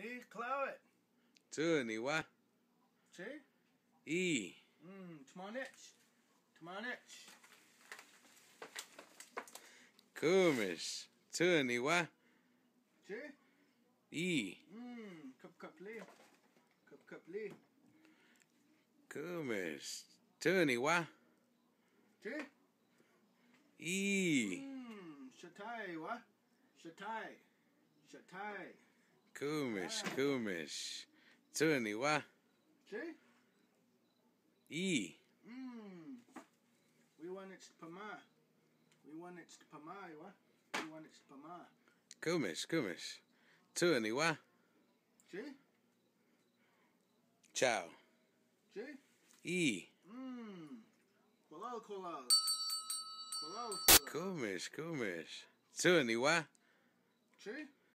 Ni Clowet. Tu ni wa. See? E. Mmm, Tmonich. Tmonich. Kumish. Tu ni wa. See? E. Mmm, cup cup lee. Cup cup lee. Kumish. Tu ni wa. See? E. Mmm, Shatai wa? Shatai. Shatai. Kumish. Kumish. Tu ni wa. See? E. Mmm. We want it Pama. We want it Pama, wa? We want it Pama. Kumish. Kumish. Tu ni wa. See? Ciao. See? E. Mmm. Kolal kolal. Kolal kolal. Kumish. Kumish. Tu ni wa. See?